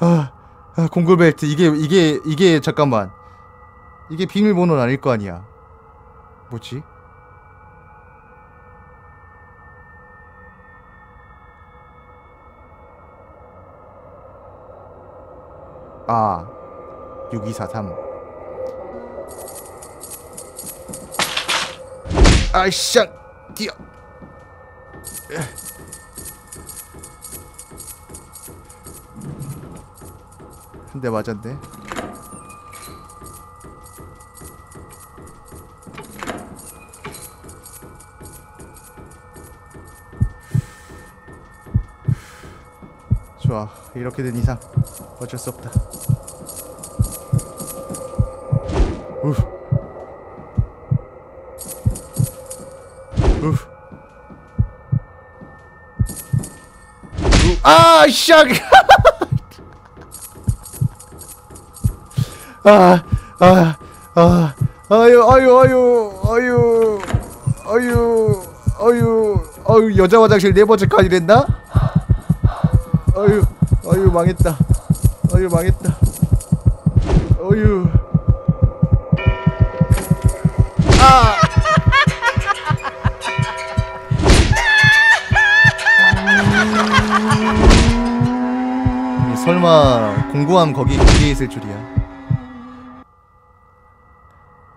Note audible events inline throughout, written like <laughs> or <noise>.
아, 아, 공굴벨트 이게 이게 이게 잠깐만. 이게 비밀번호는 아닐 거 아니야. 뭐지? 아 6243 아이씨 뛰어. 한 대 맞았네. 좋아 이렇게 된 이상 어쩔 수 없다. 우. 아, 씨. <laughs> 아, 아, 아, 아유, 아유, 아유, 아유, 아유, 아유, 아유, 여자 화장실 네 번째 칸이 됐나? 아유, 아유, 망했다. 아유, 망했다. 아유. 아! 설마 공구함 거기 거기에 있을 줄이야.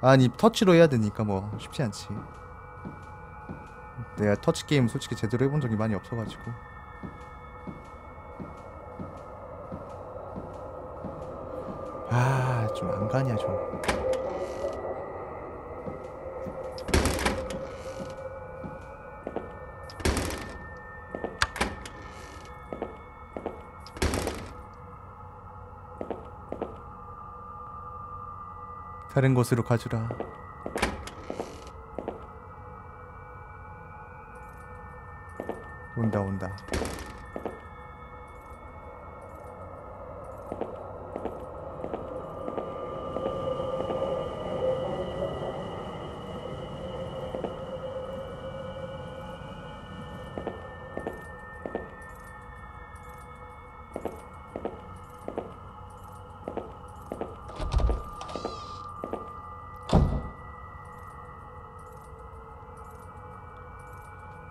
아니 터치로 해야 되니까 뭐 쉽지 않지. 내가 터치 게임 솔직히 제대로 해본 적이 많이 없어가지고. 아, 좀 안 가냐 좀. 다른 곳으로 가주라. 온다 온다.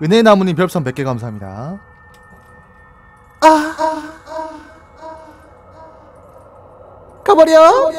은혜나무님 별풍선 100개 감사합니다. 아, 가버려.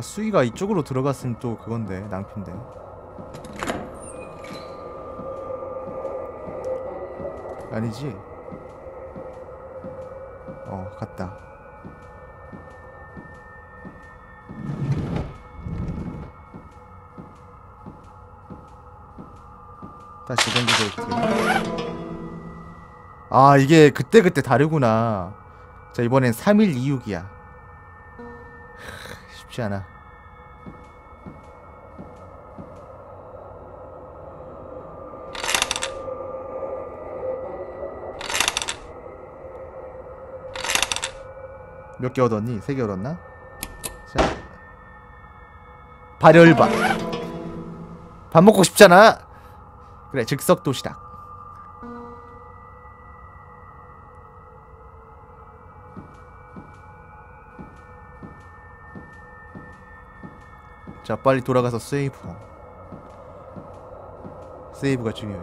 아 수위가 이쪽으로 들어갔으면 또 그건데 낭핀데. 아니지? 어 갔다. 다시 공개될게. 아 이게 그때 그때 다르구나. 자 이번엔 3일 2육이야. 쉽지 않아. 몇 개 얻었니? 세 개 얻었나? 자. 발열밥. 밥 먹고 싶잖아. 그래, 즉석 도시락. 자 빨리 돌아가서 세이브 세이브가 중요해.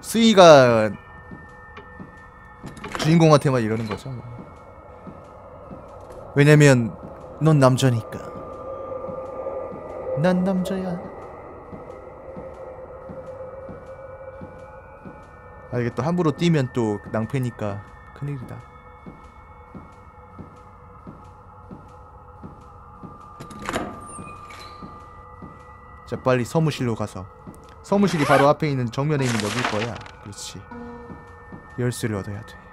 스이가 주인공한테만 이러는 거죠. 뭐. 왜냐면 넌 남자니까. 난 남자야. 아 이게 또 함부로 뛰면 또 낭패니까 큰일이다. 자 빨리 서무실로 가서 서무실이 바로 앞에 있는 정면에 있는 여길 거야. 그렇지. 열쇠를 얻어야 돼.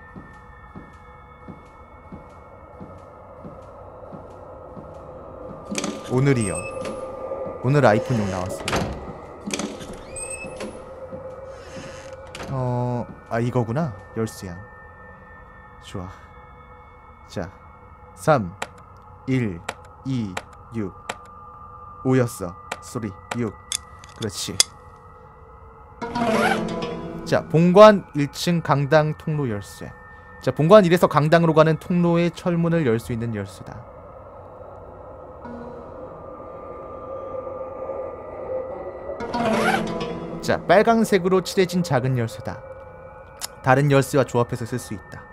오늘이요. 오늘 아이폰용 나왔어요. 어, 아 이거구나. 열쇠양. 좋아. 자, 3, 1, 2, 6. 5였어. 소리 6. 그렇지. 자, 본관 1층 강당 통로 열쇠. 자, 본관 1에서 강당으로 가는 통로의 철문을 열 수 있는 열쇠다. 자, 빨강색으로 칠해진 작은 열쇠다. 다른 열쇠와 조합해서 쓸 수 있다.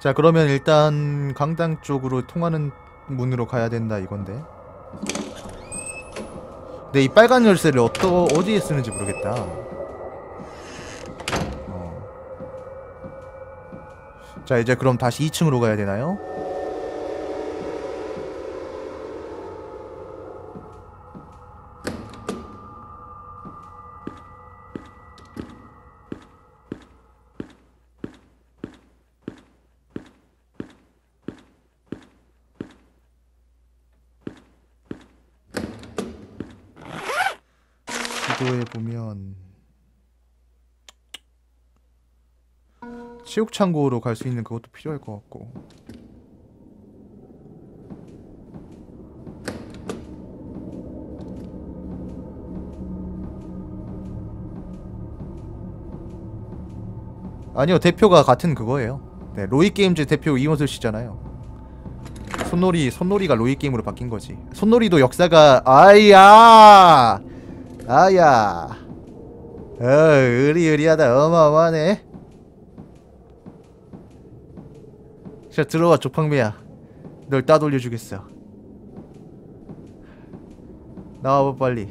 자, 그러면 일단 강당 쪽으로 통하는 문으로 가야 된다 이건데. 근데 이 빨간 열쇠를 어떠, 어디에 쓰는지 모르겠다. 자, 이제 그럼 다시 2층으로 가야 되나요? 지도에 보면 체육 창고로 갈 수 있는 그것도 필요할 것 같고. 아니요 대표가 같은 그거예요. 네 로이 게임즈 대표 이원슬 씨잖아요. 손놀이 손놀이가 로이 게임으로 바뀐 거지. 손놀이도 역사가 아야 아야 어 의리의리하다 어마어마하네. 자 들어와 조팡배야. 널 따돌려주겠어. 나와봐 빨리.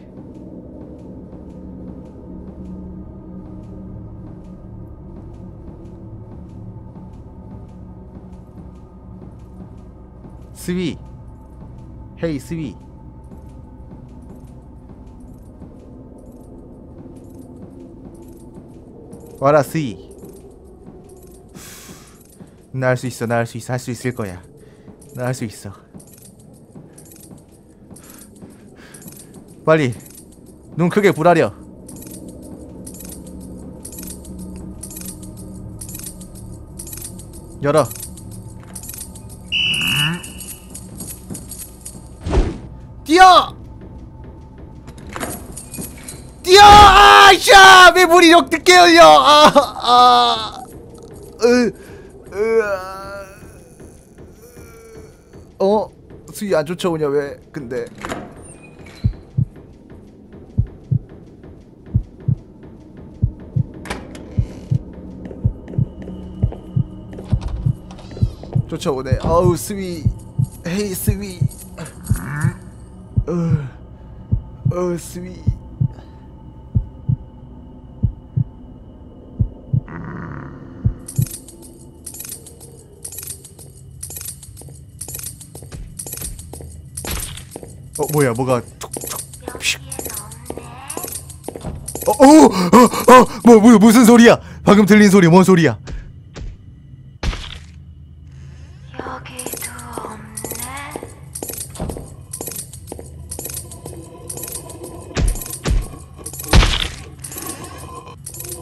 스위. 헤이 스위. 와라 스위 나 할 수 있어 나 할 수 있어 할 수 있을 거야. 나 할 수 있어. 빨리 눈 크게 부라려. 열어. 뛰어! 뛰어! 아샤! 왜 물이 이렇게 열려? 아아. 으 어? 수위 안 쫓아오냐 왜? 근데. 쫓아오네 어우 스위. 헤이 스위. 어, 어 스위 어 뭐야 뭐가 툭툭 어, 어, 어, 어, 뭐, 뭐, 무슨 소리야? 방금 들린 소리, 뭔 소리야? 여기도 없네.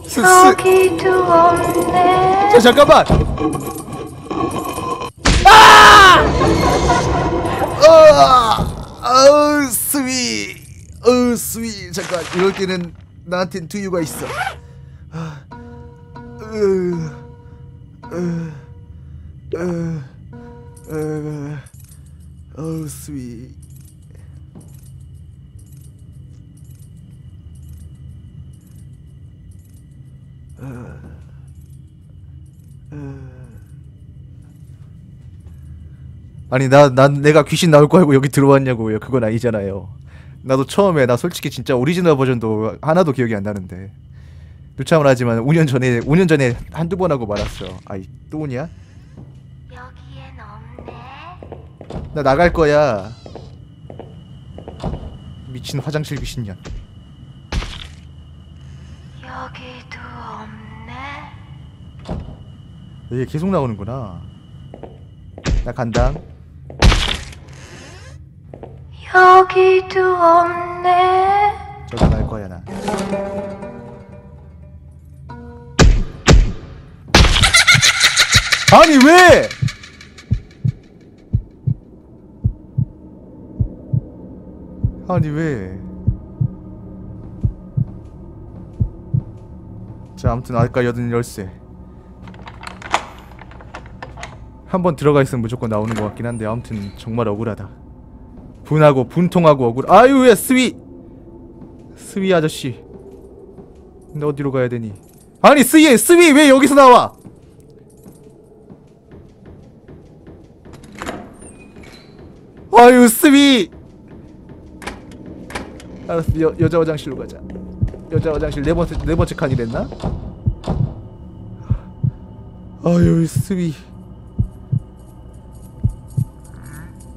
스, 스, 여기도 없네. 자, 잠깐만! 아! 아! 제발 이럴 때는 나한텐 두유가 있어. 아, 으, 으, 으, 어, 스윗 어, 어. 아니 나 난 내가 귀신 나올 거 알고 여기 들어왔냐고요. 그건 아니잖아요. 나도 처음에 나 솔직히 진짜 오리지널 버전도 하나도 기억이 안 나는데 누참을 하지만 5년 전에 5년 전에 한두 번 하고 말았어. 아이 또 오냐? 나 나갈 거야. 미친 화장실 귀신년. 여기도 없네. 이게 계속 나오는구나. 나 간다. 여기도 없네. 저기 갈 거야 나. 아니 왜? 아니 왜? 자 아무튼 아까 여든 열쇠. 한번 들어가 있으면 무조건 나오는 것 같긴 한데 아무튼 정말 억울하다. 분하고 분통하고 억울. 아유 왜 스위? 스위 아저씨. 근데 어디로 가야 되니? 아니 스위 스위 왜 여기서 나와? 아유 스위. 알았어 여, 여자 화장실로 가자. 여자 화장실 네 번째 네 번째 칸이 됐나? 아유 스위.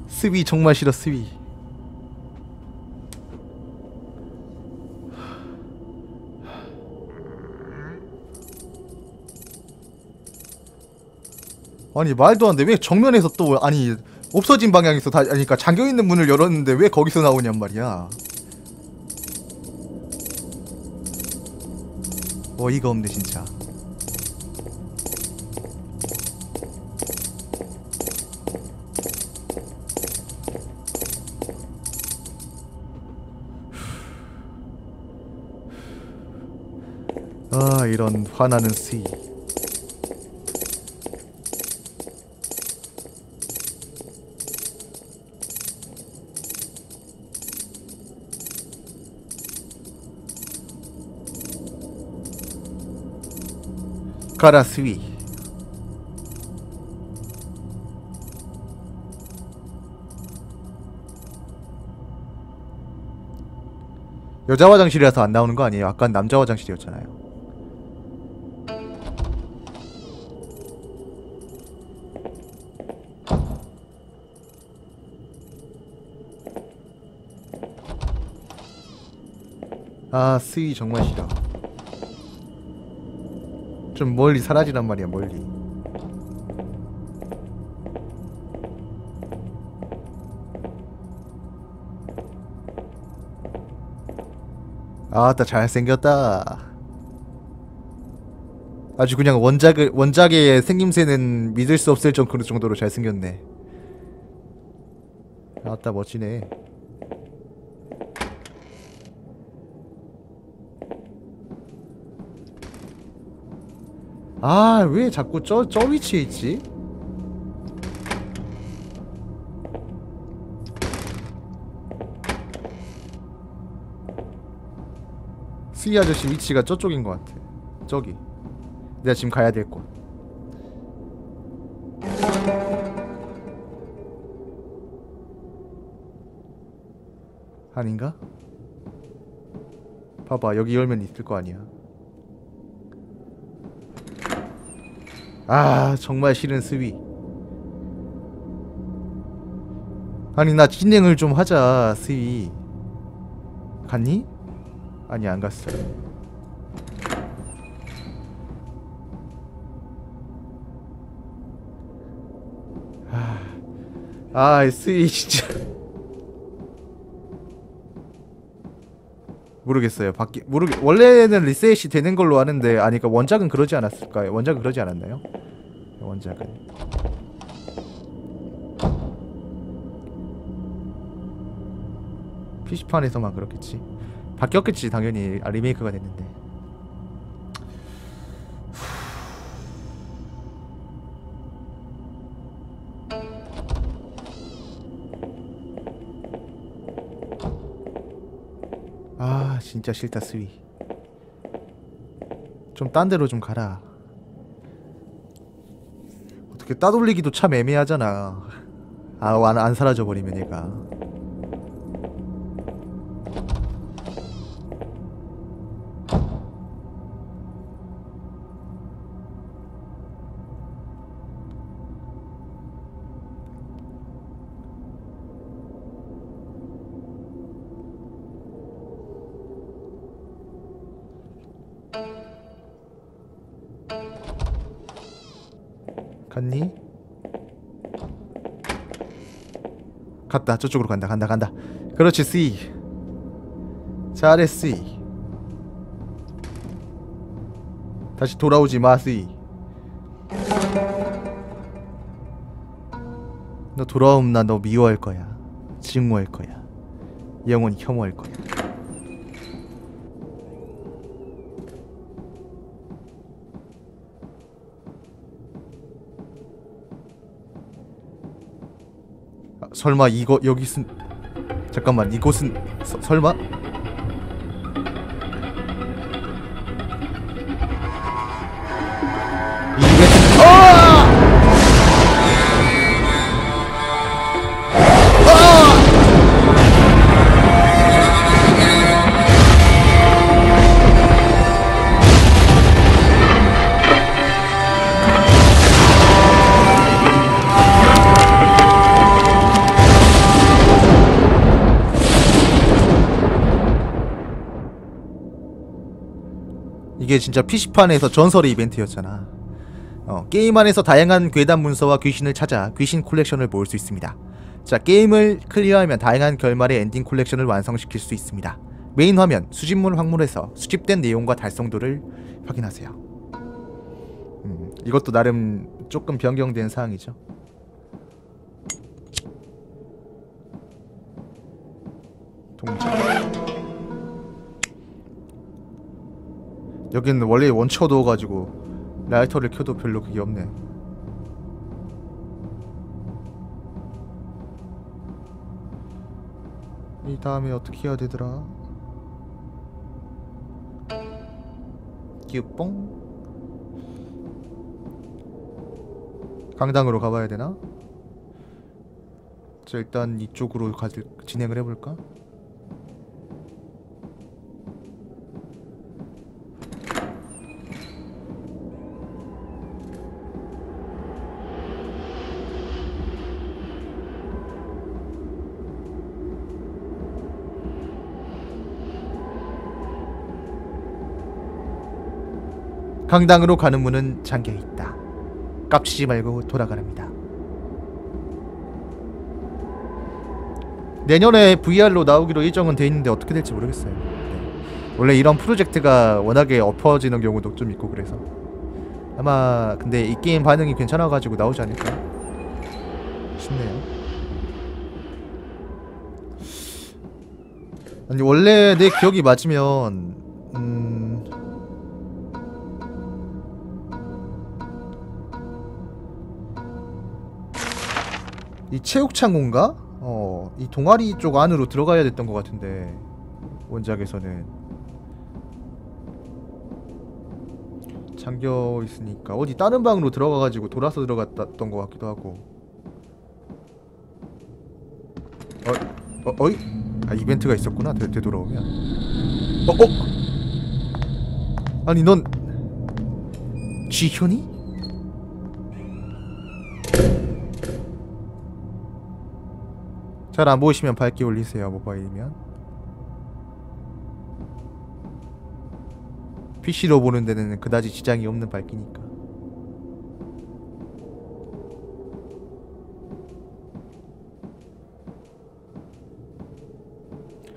스위 정말 싫어 스위. 아니 말도 안 돼. 왜 정면에서 또 아니 없어진 방향에서 다 아니 그러니까 잠겨 있는 문을 열었는데 왜 거기서 나오냔 말이야. 어이가 없네 진짜. 아 이런 화나는 스이. 가라 스위 여자 화장실이라서 안 나오는 거 아니에요? 아까 남자 화장실이었잖아요. 아 스위 정말 싫어 좀 멀리 사라지란 말이야 멀리. 아따 잘생겼다. 아주 그냥 원작을 원작의 생김새는 믿을 수 없을 정도로 잘생겼네. 아따 멋지네 아 왜 자꾸 저, 저 위치에 있지? 스이 아저씨 위치가 저쪽인 것 같아 저기 내가 지금 가야 될 곳 아닌가? 봐봐 여기 열면 있을 거 아니야 아 정말 싫은 스위. 아니 나 진행을 좀 하자 스위. 갔니? 아니 안 갔어. 아, 아 스위 진짜 모르겠어요. 바뀌 모르게 원래는 리셋이 되는 걸로 아는데 아니 그러니까 원작은 그러지 않았을까요? 원작은 그러지 않았나요? 원작은 PC판에서만 그렇겠지. 바뀌었겠지 당연히 아, 리메이크가 됐는데. 진짜 싫다 스위 좀 딴 데로 좀 가라. 어떻게 따돌리기도 참 애매하잖아. 아, 안, 안 사라져 버리면 얘가. 갔다. 저쪽으로 간다. 간다. 간다. 그렇지 C 잘했어 C 다시 돌아오지 마 C 너 돌아오면 나 너 미워할 거야. 증오할 거야. 영원히 혐오할 거야 설마 이거 여기슨 잠깐만 이곳은 서, 설마 진짜 PC판에서 전설의 이벤트였잖아. 어, 게임 안에서 다양한 괴담 문서와 귀신을 찾아 귀신 콜렉션을 모을 수 있습니다. 자, 게임을 클리어하면 다양한 결말의 엔딩 콜렉션을 완성시킬 수 있습니다. 메인 화면, 수집물 확물에서 수집된 내용과 달성도를 확인하세요. 음, 이것도 나름 조금 변경된 사항이죠. 동작. 여기는 원래 원쳐두어가지고 라이터를 켜도 별로 그게 없네. 이 다음에 어떻게 해야 되더라? 끼우뽕 강당으로 가봐야 되나? 자 일단 이쪽으로 가 진행을 해볼까? 강당으로 가는 문은 잠겨 있다. 깝치지 말고 돌아가랍니다. 내년에 VR로 나오기로 예정은 돼 있는데 어떻게 될지 모르겠어요. 네. 원래 이런 프로젝트가 워낙에 엎어지는 경우도 좀 있고 그래서 아마 근데 이 게임 반응이 괜찮아가지고 나오지 않을까 싶네요. 아니 원래 내 기억이 맞으면 음. 이 체육창고인가? 어, 이 동아리 쪽 안으로 들어가야 됐던 것 같은데 원작에서는 잠겨 있으니까 어디 다른 방으로 들어가가지고 돌아서 들어갔던 것 같기도 하고. 어, 어, 어이? 아 이벤트가 있었구나. 되, 되돌아오면. 어, 어? 아니 넌 지현이? 잘 안 보이시면 밝게 올리세요 모바일이면 PC로 보는 데는 그다지 지장이 없는 밝기니까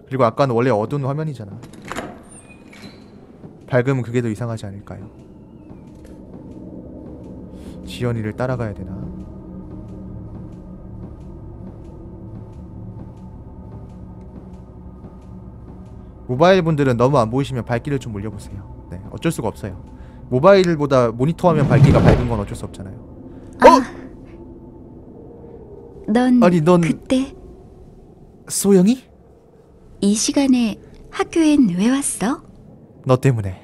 그리고 아까는 원래 어두운 화면이잖아 밝으면 그게 더 이상하지 않을까요? 지연이를 따라가야 되나? 모바일 분들은 너무 안 보이시면 밝기를 좀 올려보세요. 네, 어쩔 수가 없어요. 모바일보다 모니터 화면 밝기가 밝은 건 어쩔 수 없잖아요. 넌 아니, 넌- 그때 소영이? 이 시간에 학교엔 왜 왔어? 너 때문에.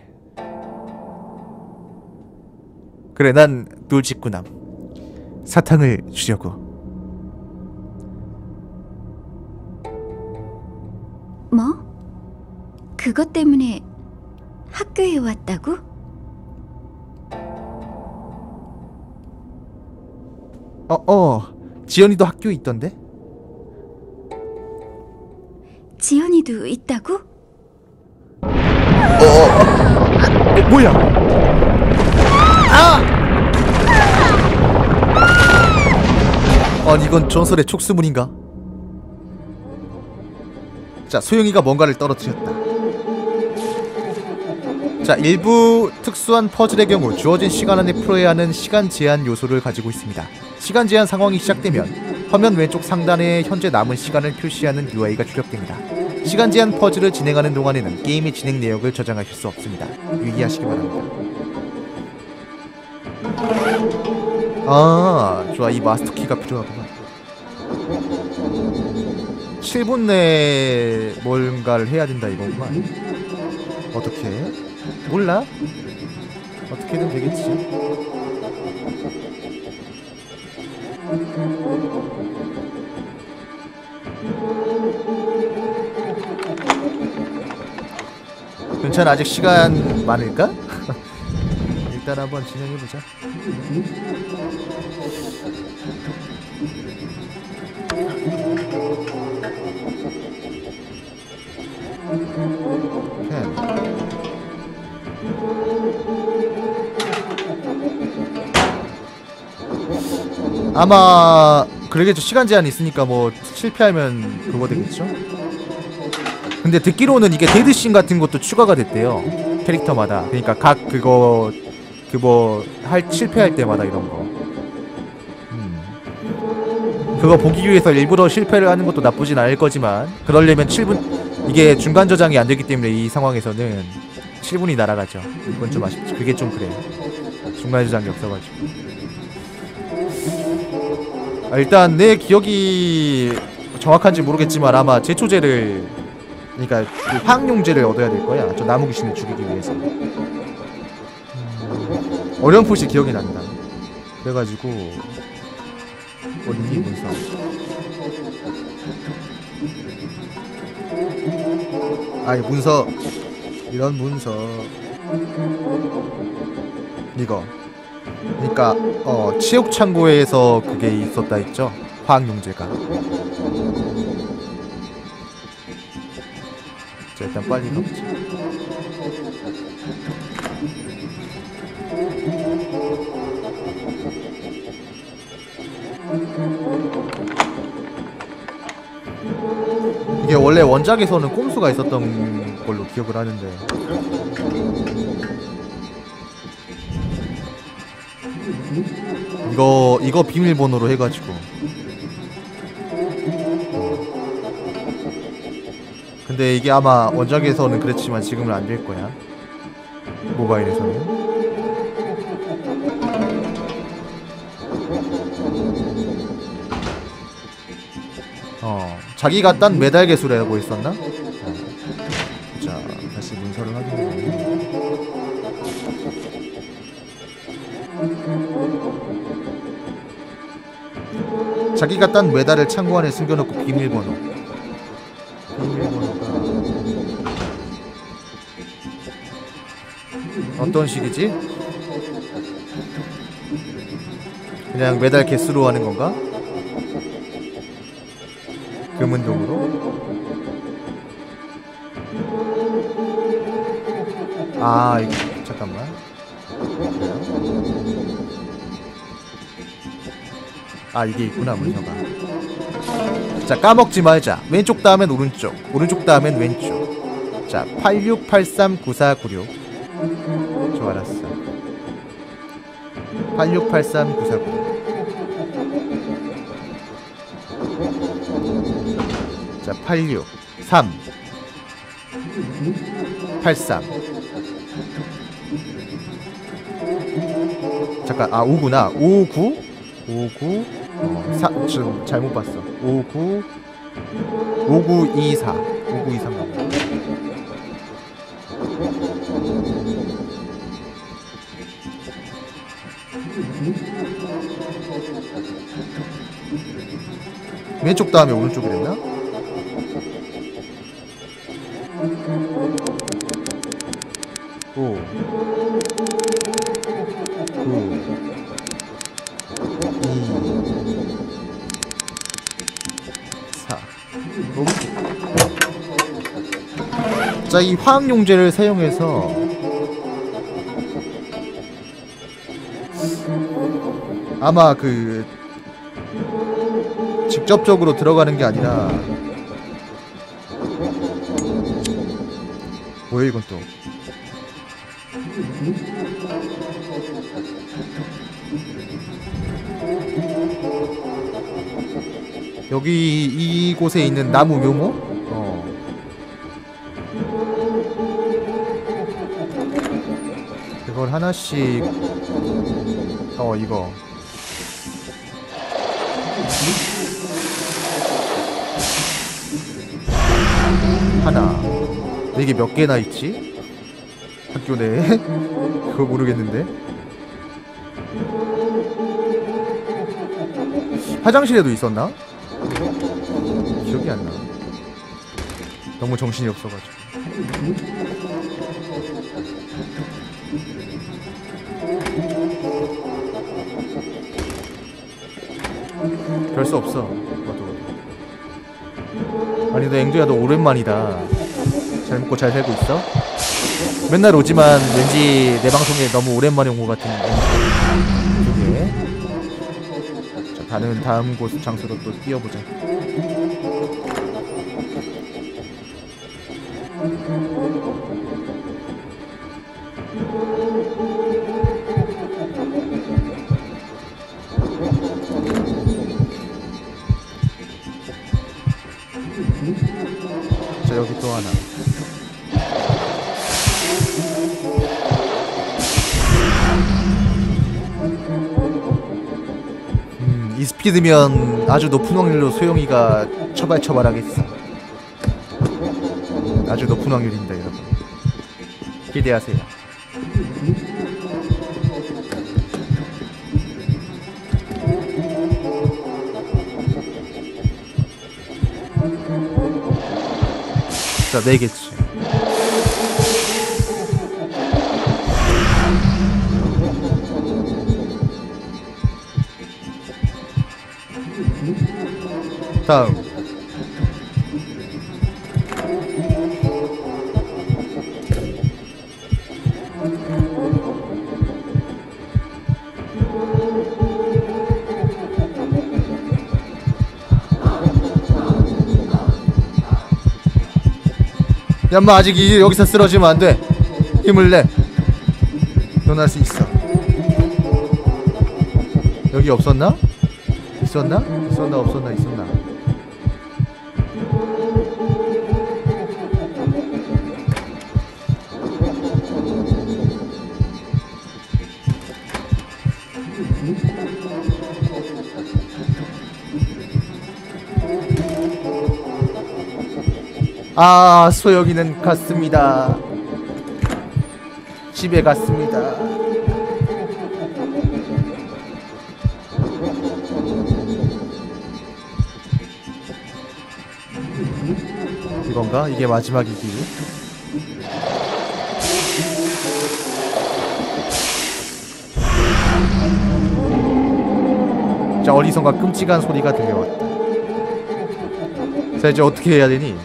그래 난 똘직구남 사탕을 주려고 그것 때문에 학교에 왔다고? 어 어 지연이도 학교에 있던데? 지연이도 있다고? 어, 뭐야 아! 아니 이건 전설의 촉수문인가? 자 소영이가 뭔가를 떨어뜨렸다 자 일부 특수한 퍼즐의 경우 주어진 시간 안에 풀어야 하는 시간 제한 요소를 가지고 있습니다. 시간 제한 상황이 시작되면 화면 왼쪽 상단에 현재 남은 시간을 표시하는 UI가 출력됩니다. 시간 제한 퍼즐을 진행하는 동안에는 게임의 진행 내역을 저장하실 수 없습니다. 유의하시기 바랍니다. 아 좋아. 이 마스터 키가 필요하구나. 7분 내에 뭔가를 해야 된다 이거구만. 어떻게 몰라? 어떻게든 되겠지. 괜찮아 아직 시간 많을까? <laughs> 일단 한번 진행해보자. 펜 아마 그러겠죠 시간 제한이 있으니까 뭐 실패하면 그거 되겠죠? 근데 듣기로는 이게 데드씬 같은 것도 추가가 됐대요. 캐릭터마다. 그러니까 각 그거 그 뭐 할 실패할 때마다 이런 거. 음. 그거 보기 위해서 일부러 실패를 하는 것도 나쁘진 않을 거지만 그러려면 7분 이게 중간 저장이 안 되기 때문에 이 상황에서는 7분이 날아가죠. 이건 좀 아쉽지. 그게 좀 그래요. 중간 저장이 없어가지고. 아, 일단 내 기억이 정확한지 모르겠지만 아마 제초제를 그러니까 그 화학용제를 얻어야 될 거야. 저 나무 귀신을 죽이기 위해서. 음, 어렴풋이 기억이 난다. 그래가지고 어린이 문서 아이 문서 이런 문서. 이거. 그러니까 어 치욕 창고에서 그게 있었다 했죠? 화학용제가. 자 일단 빨리 가보자 이게 원래 원작에서는 꼼수가 있었던 걸로 기억을 하는데. 이거 이거 비밀번호로 해가지고. 근데 이게 아마 원작에서는 그랬지만 지금은 안 될 거야. 모바일에서는 자기가 딴 메달 개수라고 했었나? 어. 자 다시 문서를 확인해보면 자기가 딴 메달을 창고 안에 숨겨놓고 비밀번호 비밀번호가 어떤 식이지? 그냥 메달 개수로 하는 건가? 금은동으로? 아 이거 잠깐만. 아 이게 있구나 문서가. 자 까먹지 말자. 왼쪽 다음엔 오른쪽 오른쪽 다음엔 왼쪽. 자 86839496 좋아 알았어. 86839496 자 86 3 83 잠깐 아 5구나. 59 59 어, 사, 지금 잘못 봤어. 59 5924 5923 비밀번호가 왼쪽 다음에 오른쪽이랬나? 자, 이 화학용제를 사용해서 아마 그 직접적으로 들어가는 게 아니라 뭐야 이건 또 여기 이곳에 있는 나무 묘모? 어. 이걸 하나씩 어 이거 하나 이게 몇 개나 있지? 학교 내에? <laughs> 그거 모르겠는데 화장실에도 있었나? 기억이 안 나. 너무 정신이 없어가지고. 별 수 없어. 나도. 아니 너 앵두야 너 오랜만이다. 잘 먹고 잘 살고 있어? 맨날 오지만 왠지 내 방송에 너무 오랜만에 온 것 같은. 자 다른 다음 곳 장소로 또 뛰어보자. 자 여기 또 하나. 음, 이 스피드면 아주 높은 확률로 소영이가 처발처발하겠어. 아주 높은 확률입니다, 여러분. 기대하세요. 자, 네겠지. 다음. 야, 마 아직 이, 여기서 쓰러지면 안 돼. 힘을 내. 넌 할 수 있어. 여기 없었나? 있었나? 있었나 없었나 있었나? 아 소영이는 갔습니다. 집에 갔습니다. 이건가? 이게 마지막이기. 자 어디선가 끔찍한 소리가 들려왔다. 자 이제 어떻게 해야 되니?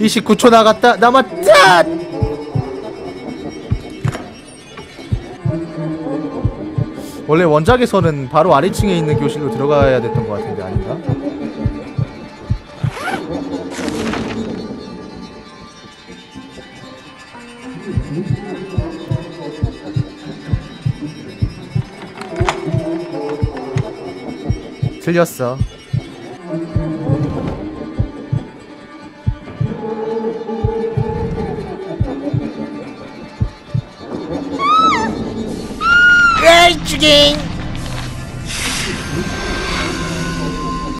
(29초) 나갔다 남았다 원래 원작에서는 바로 아래층에 있는 교실로 들어가야 됐던 것 같은데 아닌가? 틀렸어. 에이 죽잉!